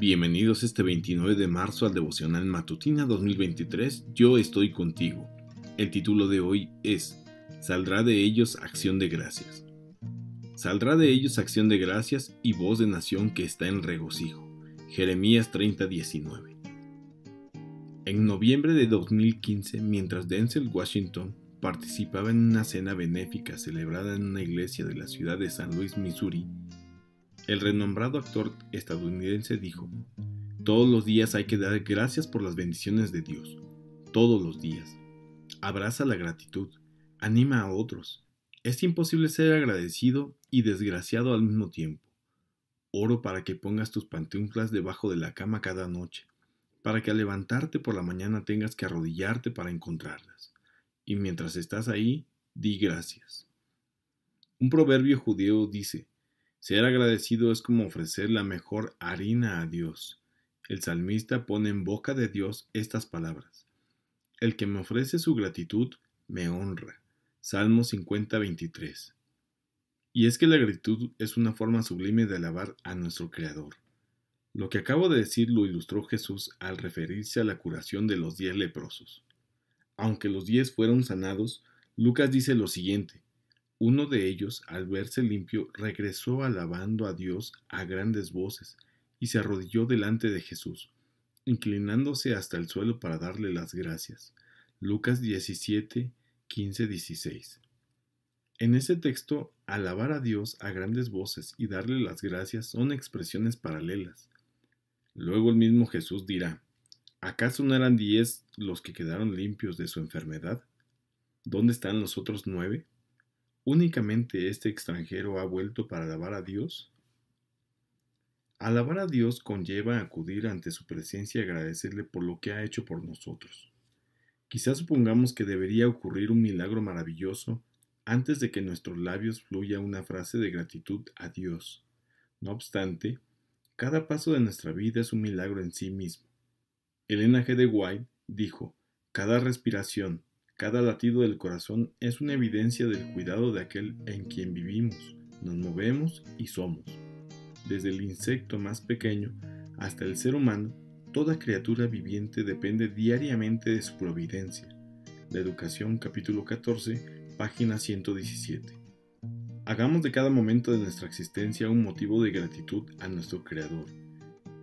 Bienvenidos este 29 de marzo al devocional Matutina 2023, Yo estoy contigo. El título de hoy es Saldrá de ellos acción de gracias. Saldrá de ellos acción de gracias y voz de nación que está en regocijo. Jeremías 30:19. En noviembre de 2015, mientras Denzel Washington participaba en una cena benéfica celebrada en una iglesia de la ciudad de San Luis, Missouri, el renombrado actor estadounidense dijo, Todos los días hay que dar gracias por las bendiciones de Dios. Todos los días. Abraza la gratitud. Anima a otros. Es imposible ser agradecido y desgraciado al mismo tiempo. Oro para que pongas tus pantuflas debajo de la cama cada noche, para que al levantarte por la mañana tengas que arrodillarte para encontrarlas. Y mientras estás ahí, di gracias. Un proverbio judío dice, ser agradecido es como ofrecer la mejor harina a Dios. El salmista pone en boca de Dios estas palabras. El que me ofrece su gratitud me honra. Salmo 50, 23. Y es que la gratitud es una forma sublime de alabar a nuestro Creador. Lo que acabo de decir lo ilustró Jesús al referirse a la curación de los diez leprosos. Aunque los diez fueron sanados, Lucas dice lo siguiente. Uno de ellos, al verse limpio, regresó alabando a Dios a grandes voces y se arrodilló delante de Jesús, inclinándose hasta el suelo para darle las gracias. Lucas 17, 15, 16. En ese texto, alabar a Dios a grandes voces y darle las gracias son expresiones paralelas. Luego el mismo Jesús dirá, ¿acaso no eran diez los que quedaron limpios de su enfermedad? ¿Dónde están los otros nueve? ¿Únicamente este extranjero ha vuelto para alabar a Dios? Alabar a Dios conlleva acudir ante su presencia y agradecerle por lo que ha hecho por nosotros. Quizás supongamos que debería ocurrir un milagro maravilloso antes de que nuestros labios fluya una frase de gratitud a Dios. No obstante, cada paso de nuestra vida es un milagro en sí mismo. Elena G. de White dijo, cada respiración, cada latido del corazón es una evidencia del cuidado de aquel en quien vivimos, nos movemos y somos. Desde el insecto más pequeño hasta el ser humano, toda criatura viviente depende diariamente de su providencia. La Educación capítulo 14, página 117. Hagamos de cada momento de nuestra existencia un motivo de gratitud a nuestro Creador.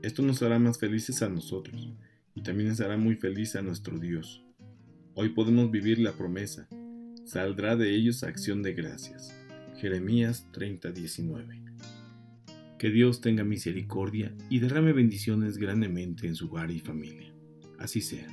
Esto nos hará más felices a nosotros y también nos hará muy feliz a nuestro Dios. Hoy podemos vivir la promesa. Saldrá de ellos acción de gracias. Jeremías 30:19. Que Dios tenga misericordia y derrame bendiciones grandemente en su hogar y familia. Así sea.